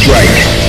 strike.